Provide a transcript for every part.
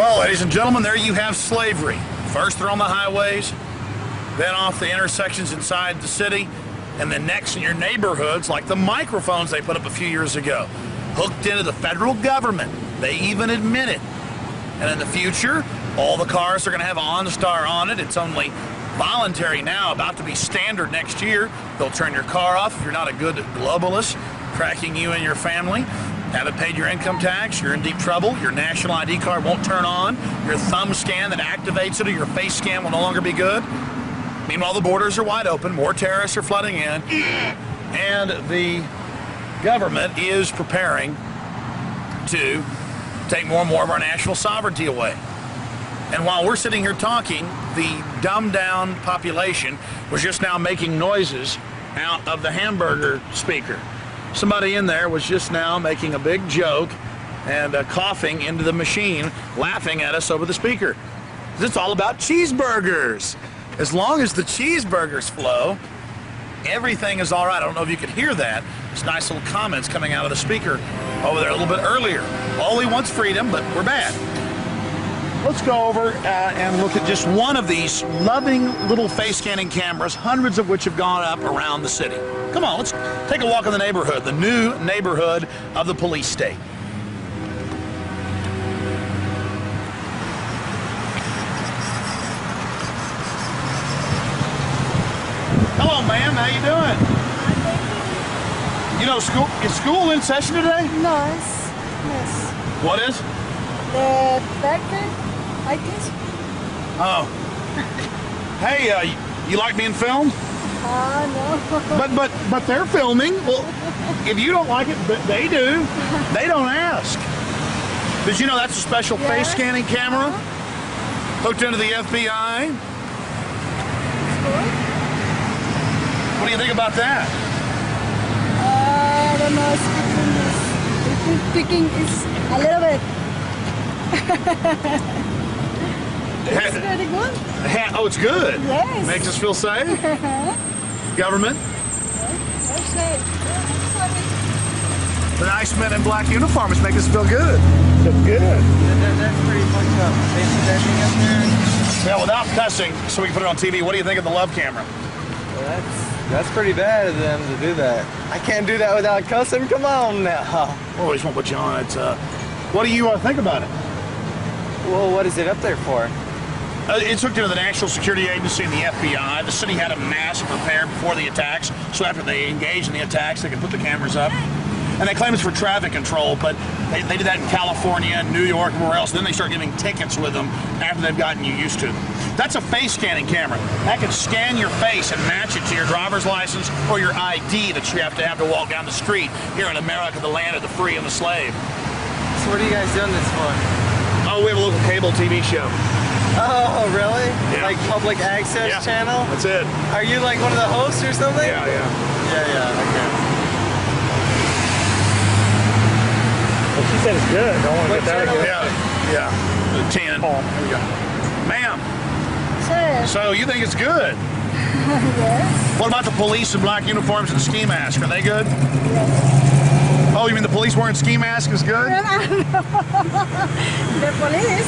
Well, ladies and gentlemen, there you have slavery. First they're on the highways, then off the intersections inside the city, and then next in your neighborhoods, like the microphones they put up a few years ago, hooked into the federal government. They even admit it. And in the future, all the cars are going to have OnStar on it. It's only voluntary now, about to be standard next year. They'll turn your car off if you're not a good globalist, tracking you and your family. Haven't paid your income tax, you're in deep trouble. Your national ID card won't turn on. Your thumb scan that activates it or your face scan will no longer be good. Meanwhile, the borders are wide open, more terrorists are flooding in, and the government is preparing to take more and more of our national sovereignty away. And while we're sitting here talking, the dumbed down population was just now making noises out of the hamburger speaker. Somebody in there was just now making a big joke and uh, coughing into the machine, laughing at us over the speaker. It's all about cheeseburgers. As long as the cheeseburgers flow, everything is all right. I don't know if you could hear that. It's nice little comments coming out of the speaker over there a little bit earlier. All he wants freedom, but we're bad. Let's go over uh, and look at just one of these loving little face scanning cameras, hundreds of which have gone up around the city. Come on, let's take a walk in the neighborhood, the new neighborhood of the police state. Hello, ma'am. How you doing? You know, school is school in session today? Nice. Yes. What is? The backer, I guess. Oh. Hey, uh, you, you like being filmed? Ah, no. But but but they're filming. Well, if you don't like it, but they do. They don't ask. Did you know that's a special face scanning camera hooked into the FBI? What do you think about that? Uh, I don't know. Speaking is, speaking is a little bit. It's very good. Ha- Oh, it's good. Yes. Makes us feel safe. Government. Okay. Sorry. The nice men in black uniforms make us feel good. Feel good. That, that's pretty fucked up. They put up there. Well, without cussing, so we can put it on TV. What do you think of the love camera? Well, that's that's pretty bad of them to do that. I can't do that without cussing. Come on now. We always won't put you on it. Uh, what do you uh, think about it? Well, what is it up there for? Uh, it's hooked into the National Security Agency and the FBI. The city had a mass prepared before the attacks, so after they engaged in the attacks, they could put the cameras up. And they claim it's for traffic control, but they, they did that in California, and New York, and where else. Then they start giving tickets with them after they've gotten you used to them. That's a face scanning camera. That can scan your face and match it to your driver's license or your ID that you have to have to walk down the street here in America, the land of the free and the slave. So what are you guys doing this for? Oh, we have a local cable TV show. Oh, oh, really? Yeah. Like public access Yeah. channel? That's it. Are you like one of the hosts or something? Yeah, yeah. Yeah, yeah. Okay. Well, she said it's good. Don't want to get that channel? again. Yeah, yeah. The 10. Oh. There we go. Ma'am, Sir. so you think it's good? Yes. What about the police in black uniforms and ski masks? Are they good? Yes. Oh, you mean the police wearing ski masks is good? the police.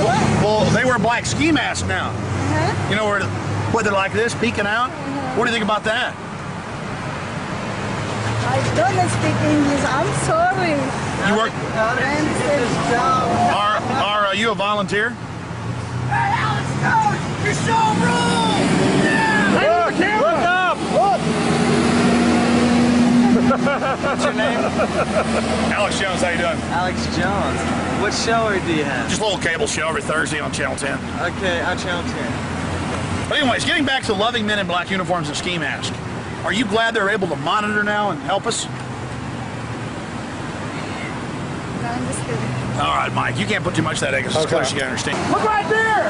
For what? Well, they wear black ski masks now. Uh-huh. You know where, where they're like this, peeking out? What do you think about that? I don't speak English. I'm sorry. You work, How did you get this job? are, are uh, you a volunteer? Look up! Look! What's your name? Alex Jones, how you doing? Alex Jones. What show do you have? Just a little cable show every Thursday on Channel 10. Okay, on Channel 10. But anyways, getting back to loving men in black uniforms and ski masks. Are you glad they're able to monitor now and help us? No, I'm just kidding. All right, Mike, you can't put too much of that egg. It's as Okay. clear as you can understand. Look right there!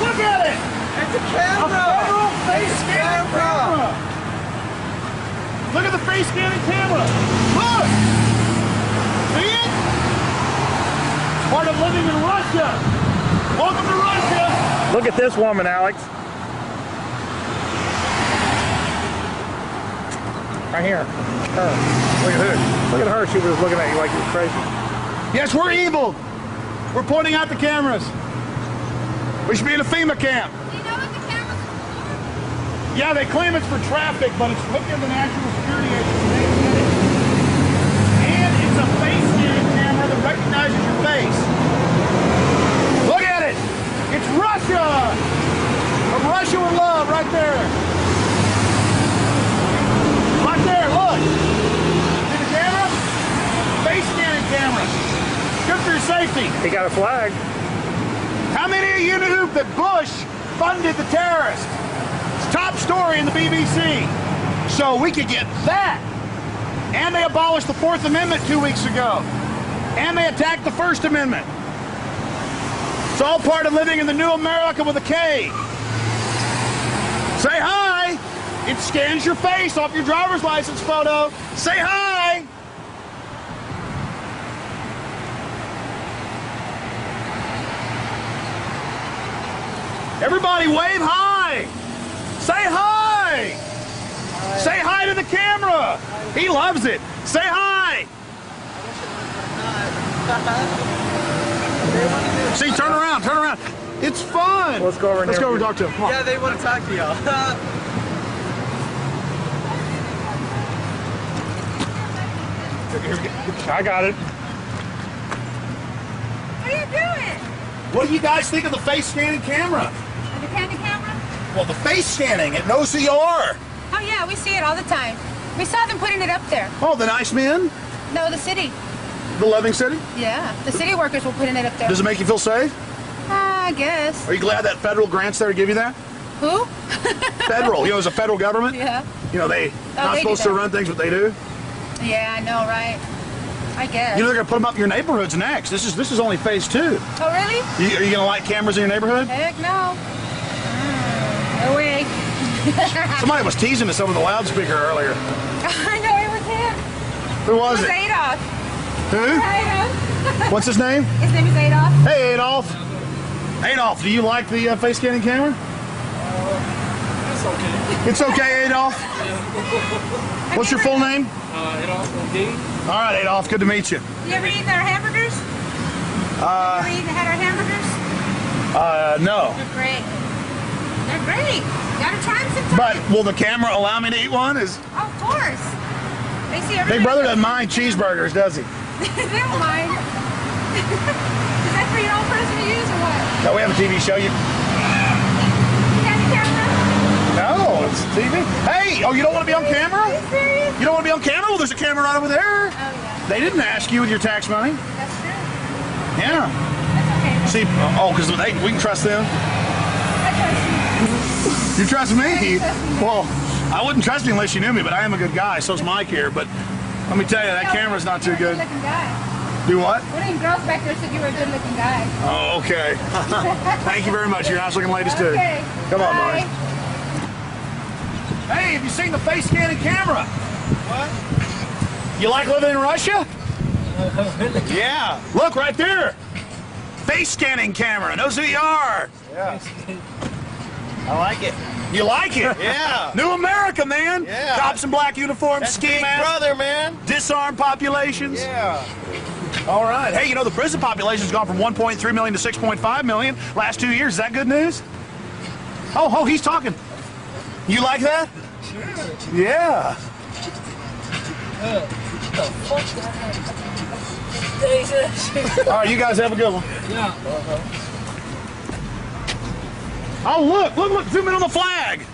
Look at it! It's a camera. A camera! federal face camera. camera! Look at the face scanning camera! Look! See it? Part of living in Russia! Welcome to Russia! Look at this woman, Alex. Right here. Her. Look at her. Look at her. She was looking at you like you were crazy. Yes, we're evil. We're pointing out the cameras. We should be in a FEMA camp. You know what the camera's for? Yeah, they claim it's for traffic, but it's hooked into the National Security Agency. They get it. And it's a face scanning camera that recognizes your face. Look at it! It's Russia! From Russia with love, right there. Right there, look. See the camera? Face scanning camera. Good for your safety. He got a flag. How many of you knew that Bush funded the terrorists? Top story in the BBC. So we could get that. And they abolished the Fourth Amendment two weeks ago. And they attacked the First Amendment. It's all part of living in the new America with a K. Say hi. It scans your face off your driver's license photo. Say hi. Everybody wave hi. Say hi. Say hi to the camera. He loves it. Say hi. See, turn around, turn around. It's fun. Let's go over Let's here. go over and talk to him. Come on. Yeah, they want to talk to y'all. I got it. What are you doing? What do you guys think of the face scanning camera? The? Well, the face scanning, it knows who you are. Oh yeah, we see it all the time. We saw them putting it up there. Oh, the nice men? No, the city. The loving city? Yeah, the city workers were putting it up there. Does it make you feel safe? Ah, I guess. Are you glad that federal grant's there to give you that? Who? Federal, you know, as a federal government, Yeah. you know, they not they supposed to run things, but they do. Yeah, I know, right? I guess. You know, they're gonna put them up in your neighborhoods next. This is this is only phase two. oh, really? You, are you gonna light cameras in your neighborhood? Heck no. No way. Somebody was teasing us over the loudspeaker earlier. I know it was him. Who It was was it? Adolf. Who? Adolf. What's his name? His name is Adolf. Hey, Adolf. Adolf, do you like the uh, face scanning camera? It's okay. It's okay, Adolf. What's your full name? Uh, it also All right, Adolf. Good to meet you. You ever eaten our hamburgers? Uh, you ever eaten, had our hamburgers? Uh, no. Great. They're great. Gotta try them sometime. But will the camera allow me to eat one? Is of course. They see everything. Big Brother doesn't mind cheeseburgers, does he? they don't mind. Is that for your own person to use or what? No, we have a TV show. You Candid camera? no, it's TV. Hey, oh, you don't want to be on Are camera? you serious? You don't want to be on camera? Well, there's a camera right over there. Oh yeah, They didn't ask you with your tax money. that's true. Yeah. That's okay. That's See, oh, because they we can trust them. I trust You I trust me. Well, I wouldn't trust you unless you knew me, but I am a good guy. So's Mike here. But let me tell you, that camera's not too good. Do what? One of them girls back there said you were a good-looking guy. Oh, okay. Thank you very much. You're nice looking ladies too. Okay. Come on. Mike. Hey, have you seen the face scanning camera? What? You like living in Russia? yeah. Look right there. Face scanning camera. Knows who you are. I like it. You like it? Yeah. New America, man. Yeah. Cops in black uniforms, That's ski Big masks, Brother, man. disarm populations. Yeah. All right. Hey, you know the prison population's gone from 1.3 million to 6.5 million last two years. Is that good news? Oh, oh, he's talking. You like that? Sure. Yeah. All right, you guys have a good one. Yeah. Uh-huh. Oh, look, look, look, zoom in on the flag.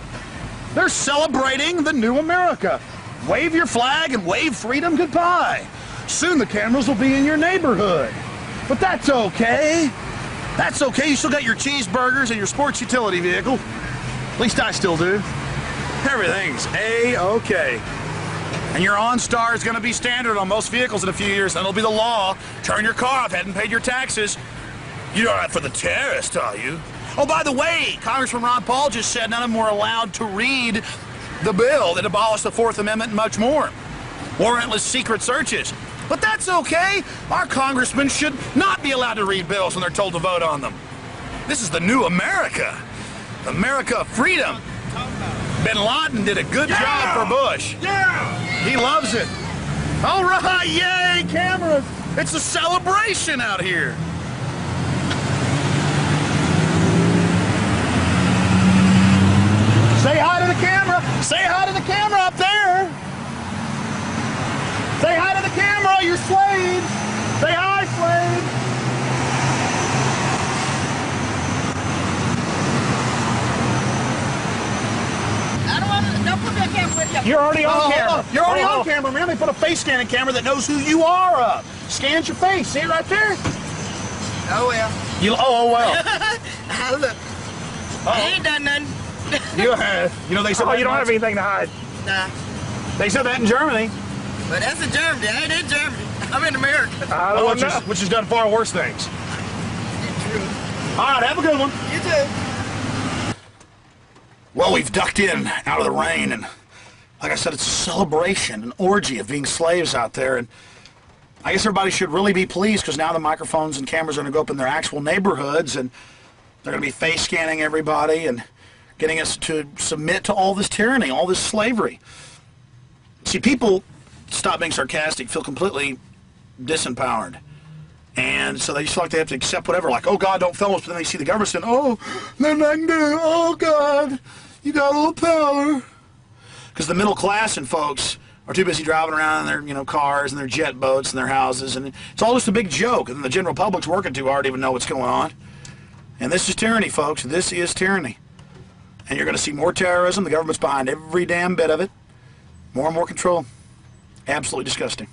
They're celebrating the new America. Wave your flag and wave freedom goodbye. Soon the cameras will be in your neighborhood. But that's okay. That's okay. You still got your cheeseburgers and your sports utility vehicle. At least I still do. Everything's A-okay. And your OnStar is going to be standard on most vehicles in a few years. That'll be the law. Turn your car off, hadn't paid your taxes. You're right for the terrorists, are you? Oh, by the way, Congressman Ron Paul just said none of them were allowed to read the bill that abolished the Fourth Amendment and much more. Warrantless secret searches. But that's okay. Our congressmen should not be allowed to read bills when they're told to vote on them. This is the new America. America of freedom. Bin Laden did a good job for Bush. Yeah! He loves it. All right, yay, cameras. It's a celebration out here. Say hi to the camera. Say hi to the camera up there. Say hi to the camera. You're slaves. Say hi, slaves. I don't want to. Don't put me on camera with you. You're already on Oh, camera. Oh, oh, you're already Oh, on oh. oh. camera, man. They put a face scanning camera that knows who you are. Up. Scans your face. See it right there. Oh well. You. Oh, oh well. I look. I ain't done nothing. You have. You know they said. Oh, you don't have anything to hide. Nah. They said that in Germany. But that's in Germany. I ain't in Germany. I'm in America. I don't oh, which, know. is, which has done far worse things. All right, have a good one. You too. Well, we've ducked in out of the rain, and like I said, it's a celebration, an orgy of being slaves out there. And I guess everybody should really be pleased because now the microphones and cameras are going to go up in their actual neighborhoods, and they're going to be face scanning everybody and getting us to submit to all this tyranny, all this slavery. See, people stop being sarcastic, feel completely disempowered. And so they just feel like they have to accept whatever, like, oh God, don't fail us. But then they see the government saying, oh, nothing I can do. Oh God, you got a little power. Because the middle class and folks are too busy driving around in their, you know, cars and their jet boats and their houses, and it's all just a big joke. And the general public's working too hard to even know what's going on. And this is tyranny, folks. This is tyranny. And you're going to see more terrorism. The government's behind every damn bit of it. More and more control. Absolutely disgusting.